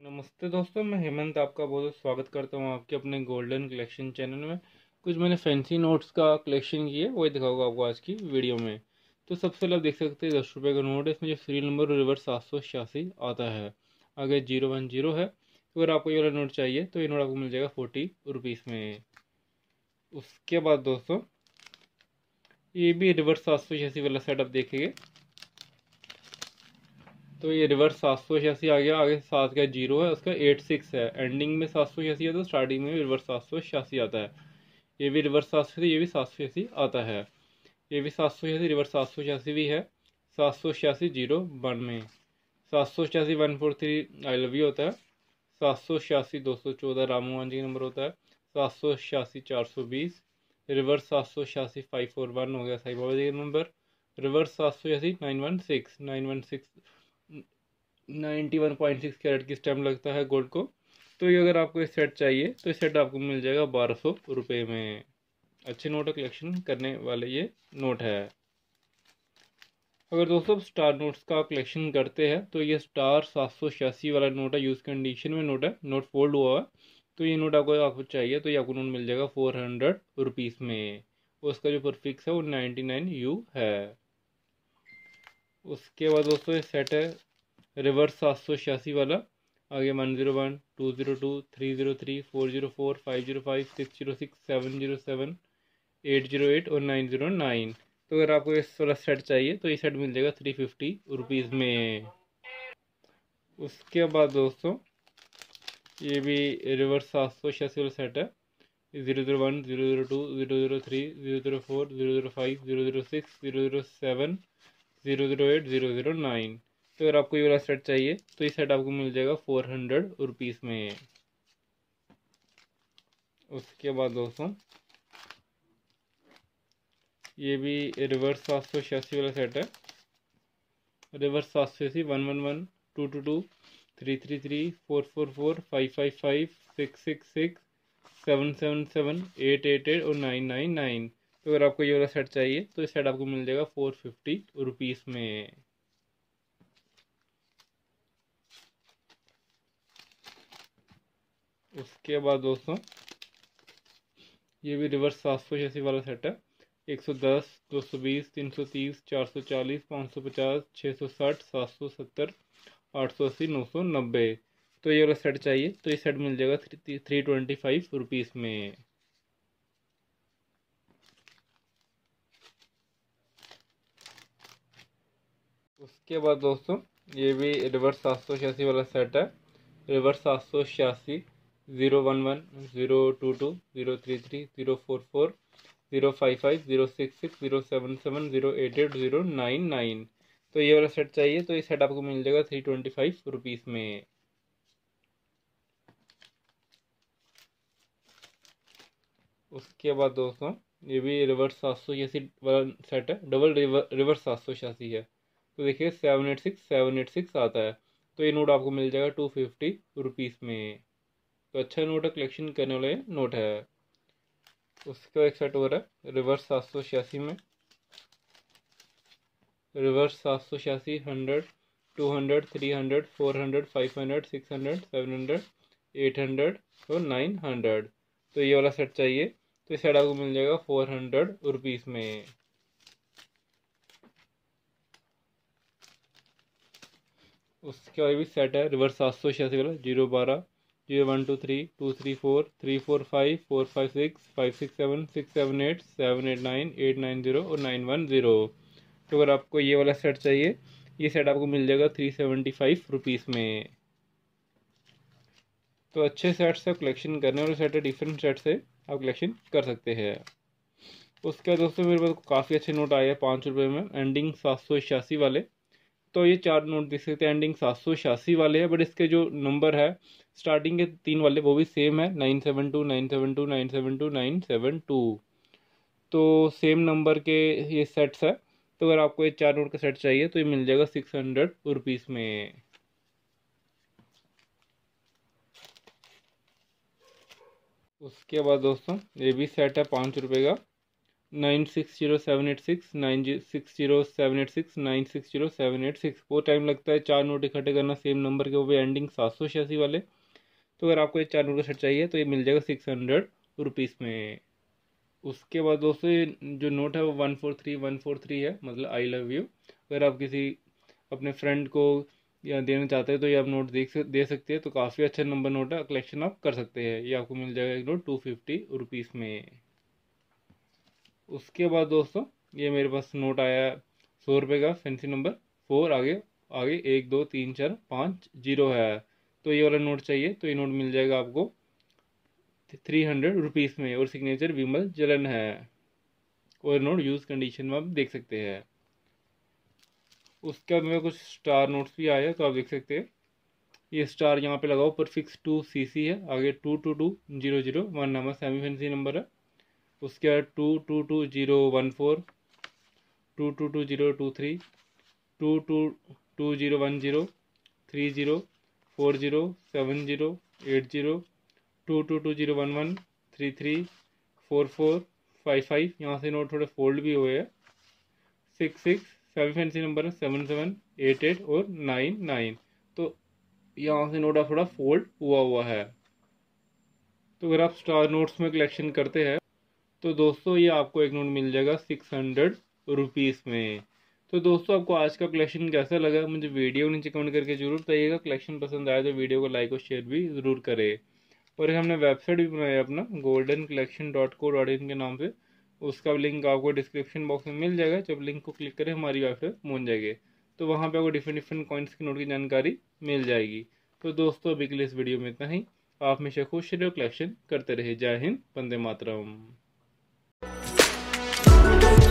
नमस्ते दोस्तों, मैं हेमंत आपका बहुत स्वागत करता हूँ आपके अपने गोल्डन कलेक्शन चैनल में। कुछ मैंने फैंसी नोट्स का कलेक्शन किया वही दिखाऊँगा आपको आज की वीडियो में। तो सबसे पहले आप देख सकते हैं दस रुपये का नोट है, इसमें जो सीरियल नंबर रिवर्स सात सौ छियासी आता है। आगे ज़ीरो वन ज़ीरो है, अगर आपको ये वाला नोट चाहिए तो ये नोट आपको मिल जाएगा फोर्टी रुपीज़ में। उसके बाद दोस्तों, ये भी रिवर्स सात सौ छियासी वाला सेट आप देखेंगे। तो ये रिवर्स सात सौ छियासी आ गया, आगे सात का ज़ीरो है, उसका एट सिक्स है। एंडिंग में सात सौ छियासी आता है तो स्टार्टिंग में रिवर्स सात सौ छियासी आता है। ये भी रिवर्स सात सौ ये भी सात सौ छियासी आता है। ये भी सात सौ छियासी रिवर्स सात सौ छियासी भी है। सात सौ छियासी ज़ीरो वन में। सात सौ छियासी one four three I love you होता है। सात सौ छियासी दो सौ चौदह, रामू जी नंबर होता है। सात सौ छियासी चार सौ बीस। रिवर्स सात सौ छियासी फाइव फोर वन हो गया, साई बाबा जी का नंबर रिवर्स सात सौ छियासी nine one six nine one six ninety one point six carat की स्टैम्प लगता है गोल्ड को। तो ये अगर आपको ये सेट चाहिए तो ये सेट आपको मिल जाएगा बारह सौ रुपये में। अच्छे नोट कलेक्शन करने वाले ये नोट है। अगर दोस्तों स्टार नोट्स का कलेक्शन करते हैं तो ये स्टार सात सौ छियासी वाला नोट है, यूज़ कंडीशन में नोट है, नोट फोल्ड हुआ है। तो ये नोट आपको आपको चाहिए तो ये आपको नोट मिल जाएगा फोर हंड्रेड रुपीज़ में। उसका जो परफिक्स है वो नाइन्टी नाइन यू है। उसके बाद दोस्तों ये सेट है रिवर्स सात सौ छियासी वाला, आगे one zero one, two zero two, three zero three, four zero four, five zero five, six zero six, seven zero seven, eight zero eight और नाइन ज़ीरो नाइन। तो अगर आपको इस वाला सेट चाहिए तो ये सेट मिल जाएगा थ्री फिफ्टी रुपीज़ में। उसके बाद दोस्तों, ये भी रिवर्स सात सौ छियासी वाला सेट है। Zero zero one, zero zero two, zero zero three, zero zero four, zero zero five, zero zero six, zero zero seven, zero zero eight, zero zero nine. तो अगर आपको ये वाला सेट चाहिए तो ये सेट आपको मिल जाएगा फोर हंड्रेड रुपीज़ में। उसके बाद दोस्तों, ये भी रिवर्स सात सौ छियासी वाला सेट है। रिवर्स सात सौ छियासी one one one two two two three three three four four four five five five six six six seven seven seven eight eight eight और नाइन नाइन नाइन तो अगर आपको ये वाला सेट चाहिए तो ये सेट आपको मिल जाएगा फोर फिफ्टी रुपीज़ में। उसके बाद दोस्तों, ये भी रिवर्स सात सौ छियासी वाला सेट है। एक सौ दस, दो सौ बीस, तीन सौ तीस, चार सौ चालीस, पाँच सौ पचास छः सौ साठ, सात सौ सत्तर, आठ सौ अस्सी, नौ सौ नब्बे। तो ये वाला सेट चाहिए तो ये सेट मिल जाएगा three three twenty five rupees में। उसके बाद दोस्तों, ये भी रिवर्स सात सौ छियासी वाला सेट है। रिवर्स सात सौ छियासी zero one one zero two two zero three three zero four four zero five five zero six six zero seven seven zero eight eight zero nine nine तो ये वाला सेट चाहिए तो ये सेट आपको मिल जाएगा थ्री ट्वेंटी फाइव रुपीज़ में। उसके बाद दोस्तों, ये भी रिवर्स सात सौ छियासी वाला सेट है डबल रिवर रिवर्स सात सौ छियासी है। तो देखिए seven eight six seven eight six आता है। तो ये नोट आपको मिल जाएगा टू फिफ्टी रुपीज़ में। तो अच्छा नोट है कलेक्शन करने वाले नोट है। उसका एक सेट और है रिवर्स सात सौ छियासी में। रिवर्स सात सौ छियासी hundred two hundred three hundred four hundred five hundred six hundred seven hundred eight hundred और नाइन हंड्रेड तो ये वाला सेट चाहिए। तो इस सेट आपको मिल जाएगा फोर हंड्रेड रुपीज़ में। उसके बाद भी सेट है रिवर्स सात सौ छियासी वाला ज़ीरो बारह। Zero one, two, three two, three, four three, four, five four, five, six five, six, seven six, seven, eight seven, eight, nine eight, nine, zero और नाइन, वन, ज़ीरो। तो अगर आपको ये वाला सेट चाहिए, ये सेट आपको मिल जाएगा थ्री सेवेंटी फाइव रुपीज़ में। तो अच्छे सेट्स है कलेक्शन करने वाले सेट डिफरेंट सेट से आप कलेक्शन कर सकते हैं। उसके बाद दोस्तों, मेरे पास काफ़ी अच्छे नोट आए हैं, पाँच रुपये में एंडिंग सात सौ छियासी वाले। तो ये चार नोट देख सकते हैं एंडिंग सात सौ छियासी वाले हैं बट इसके जो नंबर है स्टार्टिंग के तीन वाले, वो भी सेम है nine seven two nine seven two nine seven two nine seven two तो सेम नंबर के ये सेट्स है तो अगर आपको ये चार नोट का सेट चाहिए तो ये मिल जाएगा सिक्स हंड्रेड रुपीज़ में। उसके बाद दोस्तों, ये भी सेट है, पाँच रुपये का। Nine six zero seven eight six, nine six zero seven eight six, nine six zero seven eight six. वो टाइम लगता है चार नोट इकट्ठे करना सेम नंबर के, वो भी एंडिंग सात सौ छियासी वाले। तो अगर आपको ये चार नोट का सेट चाहिए तो ये मिल जाएगा सिक्स हंड्रेड रुपीज़ में। उसके बाद दोस्तों, ये जो नोट है, वो one four three one four three है मतलब आई लव यू अगर आप किसी अपने फ्रेंड को या देना चाहते हैं तो ये आप नोट देख दे सकते हैं। तो काफ़ी अच्छा नंबर नोट है कलेक्शन आप कर सकते हैं। ये आपको मिल जाएगा एक नोट टू फिफ्टी रुपीज़ में। उसके बाद दोस्तों, ये मेरे पास नोट आया है। सौ रुपये का फैंसी नंबर फोर आगे आगे एक, दो, तीन, चार, पाँच ज़ीरो है। तो ये वाला नोट चाहिए तो ये नोट मिल जाएगा आपको। थ्री हंड्रेड रुपीज़ में और सिग्नेचर विमल जलन है। और नोट यूज़ कंडीशन में आप देख सकते हैं। उसके बाद में कुछ स्टार नोट्स भी आए हैं तो आप देख सकते हैं। ये स्टार यहाँ पे लगाओ, पर फिक्स टू सी सी है। आगे two two two zero zero one number semi fancy number है। उसके बाद two two two zero one four two two two zero two three two two two zero one zero three zero four zero seven zero eight zero two two two zero one one three three four four five five यहाँ से note थोड़े fold भी हुए हैं। Six six seven fancy number है seven seven eight eight और nine nine तो यहाँ से नोट थोड़ा फोल्ड हुआ हुआ है। तो अगर आप स्टार नोट्स में कलेक्शन करते हैं तो दोस्तों ये आपको एक नोट मिल जाएगा सिक्स हंड्रेड रुपीज़ में। तो दोस्तों आपको आज का कलेक्शन कैसा लगा मुझे वीडियो नीचे कमेंट करके ज़रूर बताइएगा। कलेक्शन पसंद आया तो वीडियो को लाइक और शेयर भी ज़रूर करें। और हमने वेबसाइट भी बनाया अपना golden collection dot co dot in के नाम से। उसका लिंक आपको डिस्क्रिप्शन बॉक्स में मिल जाएगा। जब लिंक को क्लिक करें, हमारी वेबसाइट पहुँच जाएगी। तो वहाँ पर आपको डिफरेंट डिफरेंट कॉइन्स की नोट की जानकारी मिल जाएगी। तो दोस्तों, अभी के लिए इस वीडियो में इतना ही। आप हमेशा खुश रहे, कलेक्शन करते रहे। जय हिंद बंदे मातरम। Thank you.